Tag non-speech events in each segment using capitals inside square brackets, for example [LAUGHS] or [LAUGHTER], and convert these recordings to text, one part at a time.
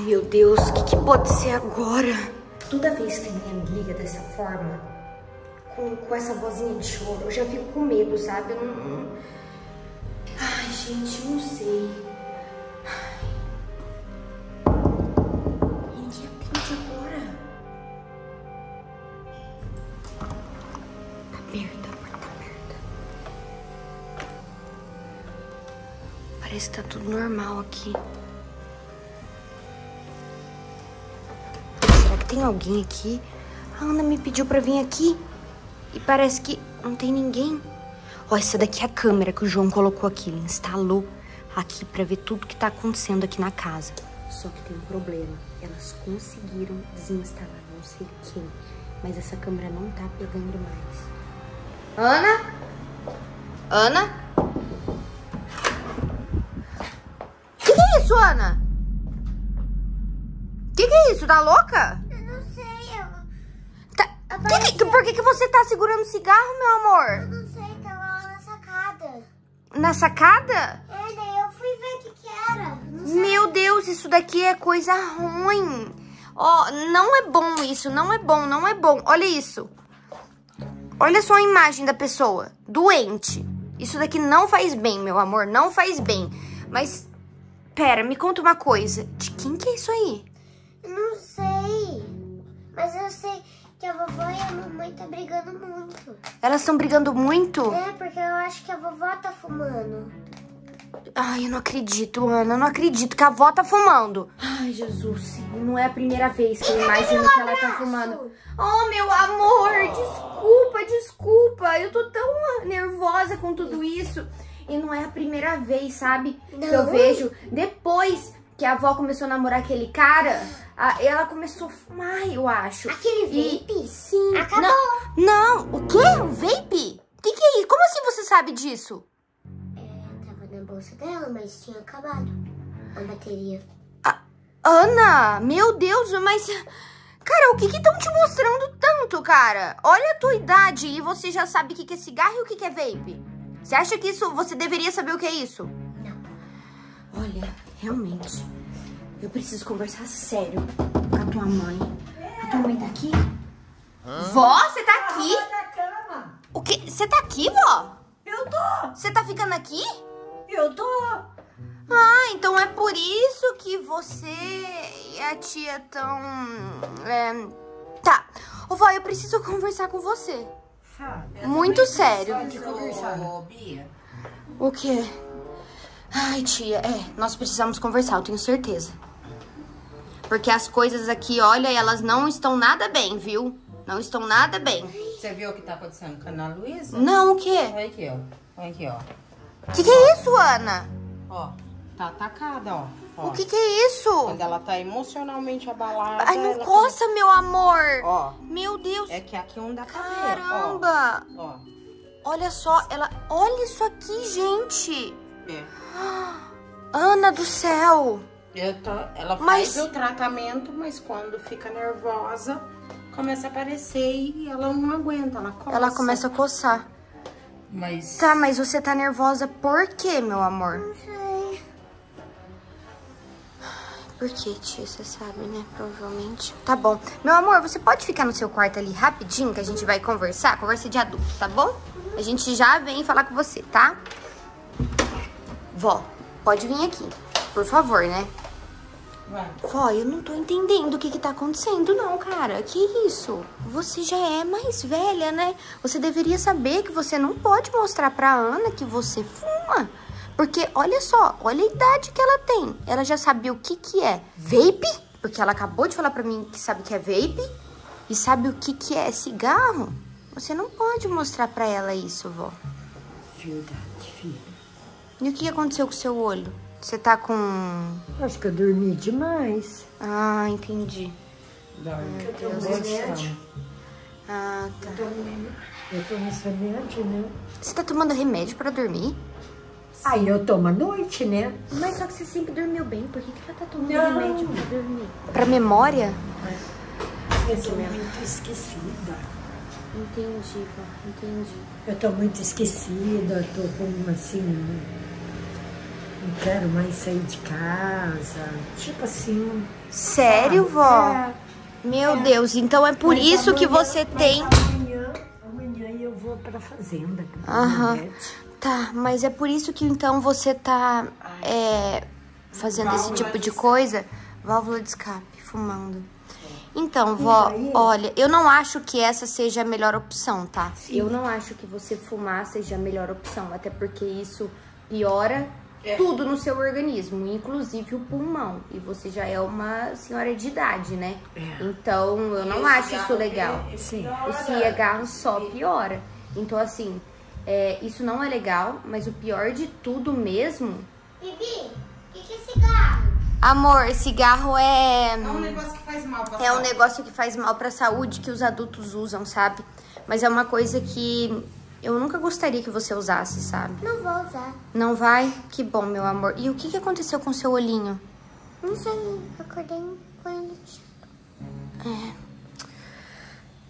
Meu Deus, o que, que pode ser agora? Toda vez que a minha me liga dessa forma, com, com essa vozinha de choro, eu já fico com medo, sabe? Eu não, não... Ai, gente, não sei. Ai. E ninguém atende agora. Tá aberta, a porta tá aberta. Parece que tá tudo normal aqui. Tem alguém aqui? A Ana me pediu pra vir aqui. E parece que não tem ninguém. Ó, essa daqui é a câmera que o João colocou aqui. Ele instalou aqui pra ver tudo que tá acontecendo aqui na casa. Só que tem um problema. Elas conseguiram desinstalar não sei quem. Mas essa câmera não tá pegando mais. Ana? Ana? Que que é isso, Ana? Que que é isso? Tá louca? Eu não sei, eu, Tá... Que que- por que, que você tá segurando cigarro, meu eu amor? não sei, tava lá na sacada. Na sacada? É, daí eu fui ver o que que era. Meu Deus, isso daqui é coisa ruim. Ó, não é bom isso, não é bom, não é bom. Olha isso. Olha só a imagem da pessoa, doente. Isso daqui não faz bem, meu amor, não faz bem. Mas, pera, me conta uma coisa. De quem que é isso aí? Eu não sei. Mas eu sei que a vovó e a mamãe tá brigando muito. Elas estão brigando muito? É, porque eu acho que a vovó tá fumando. Ai, eu não acredito, Ana. Eu não acredito que a avó tá fumando. Ai, Jesus. Não é a primeira vez que eu imagino que ela tá fumando. Oh, meu amor, desculpa, desculpa. Eu tô tão nervosa com tudo isso. E não é a primeira vez, sabe? Que eu Não? vejo. Depois que a avó começou a namorar aquele cara, a- ela começou a fumar, eu acho. Aquele E- vape? Sim. Acabou. Não, não. o quê? Um vape? O que, que é isso? Como assim você sabe disso? É, tava na bolsa dela, mas tinha acabado a bateria. Ana, meu Deus, mas. Cara, o que que estão te mostrando tanto, cara? Olha a tua idade e você já sabe o que que é cigarro e o que que é vape. Você acha que isso. Você deveria saber o que é isso? Não. Olha, realmente. Eu preciso conversar sério com a tua mãe. A tua mãe tá aqui? Vó, você tá aqui? na cama. O quê? Você tá aqui, vó? Eu tô, Você tá ficando aqui? eu tô. Ah, então é por isso que você e a tia tão. É... Tá. Ô, vó, eu preciso conversar com você. Sabe? Muito sério. Ô, Bia, O quê? Ai, tia, é, nós precisamos conversar, eu tenho certeza. Porque as coisas aqui, olha, elas não estão nada bem, viu? Não estão nada bem. você viu o que tá acontecendo com a Ana Luísa? Não, o quê? Olha aqui, ó. Olha aqui, ó. O que, que é isso, Ana? Ó, tá atacada, ó. ó. O que, que é isso? Quando ela tá emocionalmente abalada. Ai, não ela coça, meu amor. Ó, Meu Deus. é que aqui não dá pra ver, Caramba. ó. Ó, Olha só, ela. Olha isso aqui, gente. é. Ana do céu. Eu tô, ela Mas- faz o tratamento, mas quando fica nervosa, começa a aparecer e ela não aguenta, ela coça. Ela começa a coçar. Mas... Tá, mas você tá nervosa por quê, meu amor? Não sei. Por quê, tia? Você sabe, né? Provavelmente. Tá bom. Meu amor, você pode ficar no seu quarto ali rapidinho que a gente vai conversar? Conversa de adulto, tá bom? A gente já vem falar com você, tá? Vó, pode vir aqui. Por favor, né? Vai. Vó, eu não tô entendendo o que que tá acontecendo, não, cara. Que isso? Você já é mais velha, né? Você deveria saber que você não pode mostrar pra Ana que você fuma. Porque, olha só, olha a idade que ela tem. Ela já sabia o que que é vape, porque ela acabou de falar pra mim que sabe que é vape. E sabe o que que é cigarro. Você não pode mostrar pra ela isso, vó. Verdade, filho. E o que aconteceu com o seu olho? Você tá com... Acho que eu dormi demais. Ah, entendi. Dorme. Eu tomo remédio. Ah, tá. Eu tomo remédio, né? Você tá tomando remédio pra dormir? Aí eu tomo à noite, né? Mas só que você sempre dormiu bem. Por que, que ela tá tomando Não. remédio pra dormir? Pra memória? Eu tô muito esquecida. Entendi, vó. Entendi. Eu tô muito esquecida, tô com assim. Não quero mais sair de casa. Tipo assim, Sério, vó? É, Meu Deus, então é por mas isso que amanhã- você mas tem. Amanhã, amanhã eu vou pra fazenda. Aham. Tá, mas é por isso que então você tá é, fazendo esse tipo de coisa? Válvula de escape, fumando. Então, vó, olha, eu não acho que essa seja a melhor opção, tá? Eu não acho que você fumar seja a melhor opção, até porque isso piora tudo no seu organismo, inclusive o pulmão. E você já é uma senhora de idade, né? Então, eu não acho isso legal. Sim. O cigarro só piora. Então, assim, é, isso não é legal, mas o pior de tudo mesmo. Bibi, o que, que é cigarro? Amor, cigarro é. É um negócio que faz mal pra É um saúde. negócio que faz mal pra saúde que os adultos usam, sabe? Mas é uma coisa que eu nunca gostaria que você usasse, sabe? Não vou usar. Não vai? Que bom, meu amor. E o que, que aconteceu com seu olhinho? Não sei, acordei com ele.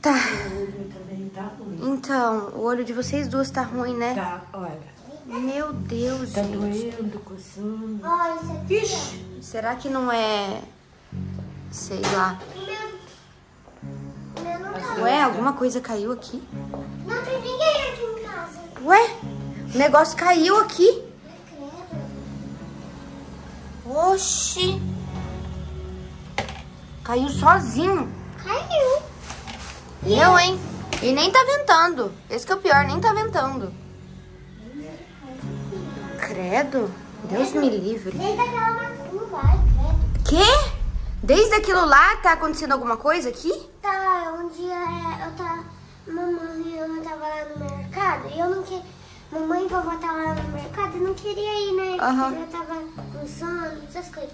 Tá. O olho também tá ruim. Então, o olho de vocês duas tá ruim, né? Tá, olha. Meu Deus, Tá gente. doendo, coçando. Ó, isso aqui. Será que não é. Sei lá. meu. O meu não tá. Ué, alguma coisa caiu aqui? Ué, o negócio caiu aqui. Oxi. Caiu sozinho. Caiu. Eu, hein? E nem tá ventando. Esse que é o pior, nem tá ventando. Credo. Deus me livre. Desde aquela macumba, ai, credo. Quê? Desde aquilo lá tá acontecendo alguma coisa aqui? Tá, um dia é, eu tava. Mamãe e eu não tava lá no mercado e eu não queria. Mamãe e vovó tava lá no mercado e não queria ir, né? Aham. Eu tava com sono, essas coisas.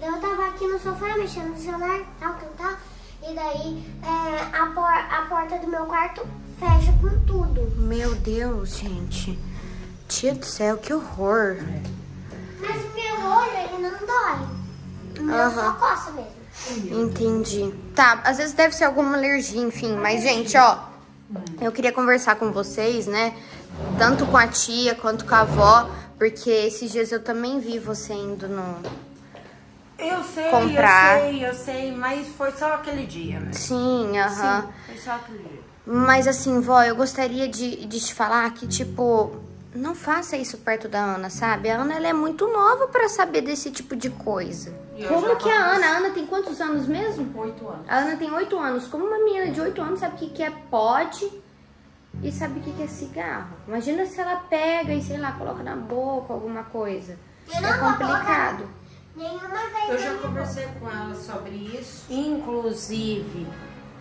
Daí eu tava aqui no sofá mexendo no celular, tal, tal, tal. E daí é, a, por- a porta do meu quarto fecha com tudo. Meu Deus, gente. Tia do céu, que horror. Mas o meu olho, ele não dói. O meu Aham. só coça mesmo. Entendi. Tá, às vezes deve ser alguma alergia, enfim. Mas, gente, ó, eu queria conversar com vocês, né? Tanto com a tia quanto com a avó, porque esses dias eu também vi você indo no. Eu sei, Comprar. eu sei, eu sei, mas foi só aquele dia, né? Sim, aham. Sim, foi só aquele dia. Mas assim, vó, eu gostaria de, de te falar que, tipo, não faça isso perto da Ana, sabe? A Ana, ela é muito nova pra saber desse tipo de coisa. E Como que a. Ana? A Ana tem quantos anos mesmo? Oito anos. A Ana tem 8 anos. Como uma menina de 8 anos sabe o que, que é pote e sabe o que, que é cigarro? Imagina se ela pega e, sei lá, coloca na boca alguma coisa. Eu É complicado. Nenhuma vez. Eu já conversei com ela sobre isso. Inclusive,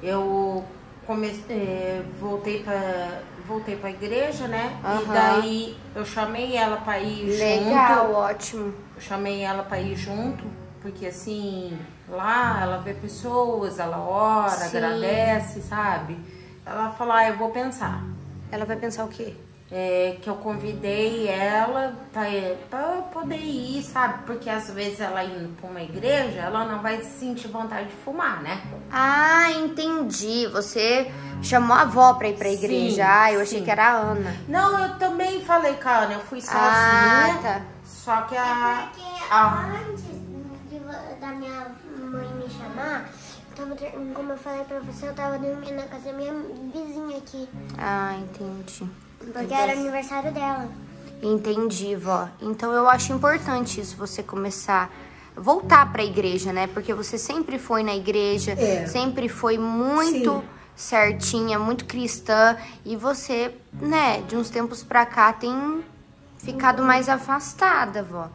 eu comecei, é, voltei para voltei para igreja, né? E Aham. daí eu chamei ela para ir Legal, junto. ótimo. Eu chamei ela para ir junto, porque assim, lá ela vê pessoas, ela ora, Sim. agradece, sabe? Ela falou, ah, eu vou pensar. Ela vai pensar o quê? É, que eu convidei ela para poder ir, sabe? Porque às vezes ela indo para uma igreja, ela não vai sentir vontade de fumar, né? Ah, entendi. Você chamou a avó pra ir pra Sim, igreja. Ah, eu achei sim. que era a Ana. Não, eu também falei com a Ana, eu fui sozinha. Ah, tá. Só que a. Porque a antes de da minha mãe me chamar, como eu falei pra você, eu tava dormindo na casa da minha vizinha aqui. Ah, entendi. Porque era aniversário dela. Entendi, vó. Então eu acho importante isso, você começar voltar pra igreja, né? Porque você sempre foi na igreja, É. sempre foi muito Sim. certinha, muito cristã e você, né, de uns tempos pra cá tem ficado mais afastada, vó.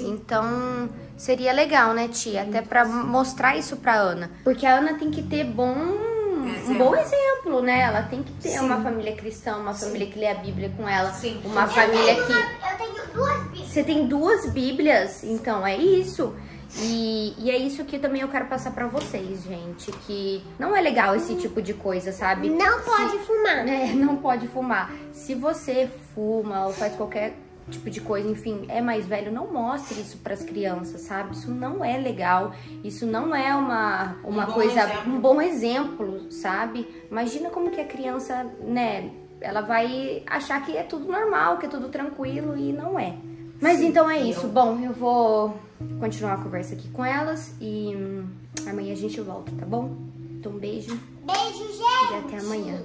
Então, seria legal, né, tia? Até pra mostrar isso pra Ana. Porque a Ana tem que ter bom um bom exemplo, né? Ela tem que ter uma família cristã, uma família que lê a Bíblia com ela, Sim. uma Eu família que uma- eu tenho duas bíblias. você tem duas Bíblias, então é isso. E, e é isso que também eu quero passar pra vocês, gente. Que não é legal esse tipo de coisa, sabe? Não pode fumar. [LAUGHS] É, não pode fumar. Se você fuma ou faz qualquer tipo de coisa, enfim, é mais velho, não mostre isso pras crianças, sabe? Isso não é legal. Isso não é uma, uma bom coisa, exemplo. um bom exemplo, sabe? Imagina como que a criança, né, ela vai achar que é tudo normal, que é tudo tranquilo e não é. Mas então é isso. Bom, eu vou continuar a conversa aqui com elas e hum, amanhã a gente volta, tá bom? Então, um beijo Beijo, gente! e até amanhã.